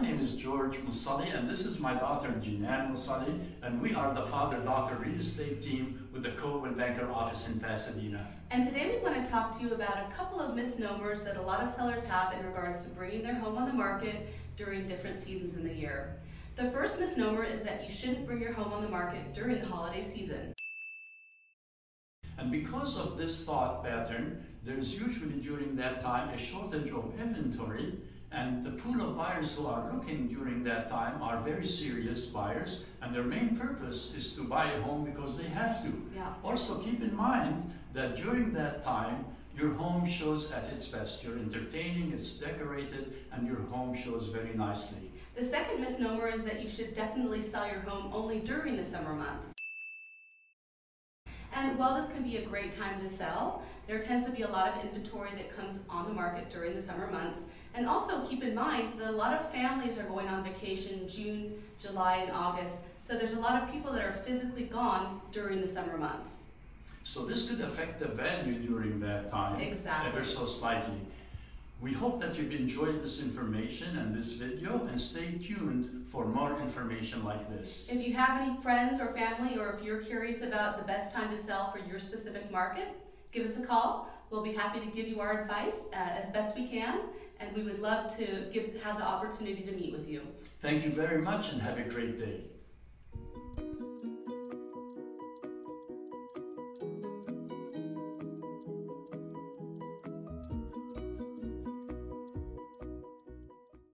My name is George Musulli, and this is my daughter Jenan Musulli, and we are the father-daughter real estate team with the Coldwell Banker office in Pasadena. And today we want to talk to you about a couple of misnomers that a lot of sellers have in regards to bringing their home on the market during different seasons in the year. The first misnomer is that you shouldn't bring your home on the market during the holiday season. And because of this thought pattern, there's usually during that time a shortage of inventory and the pool of buyers who are looking during that time are very serious buyers and their main purpose is to buy a home because they have to. Yeah. Also keep in mind that during that time your home shows at its best. You're entertaining, it's decorated, and your home shows very nicely. The second misnomer is that you should definitely sell your home only during the summer months. And while this can be a great time to sell, there tends to be a lot of inventory that comes on the market during the summer months. And also keep in mind that a lot of families are going on vacation in June, July, and August. So there's a lot of people that are physically gone during the summer months. So this could affect the value during that time Exactly. ever so slightly. We hope that you've enjoyed this information and this video and stay tuned for more information like this. If you have any friends or family, or if you're curious about the best time to sell for your specific market, give us a call. We'll be happy to give you our advice uh, as best we can, and we would love to give, have the opportunity to meet with you. Thank you very much and have a great day.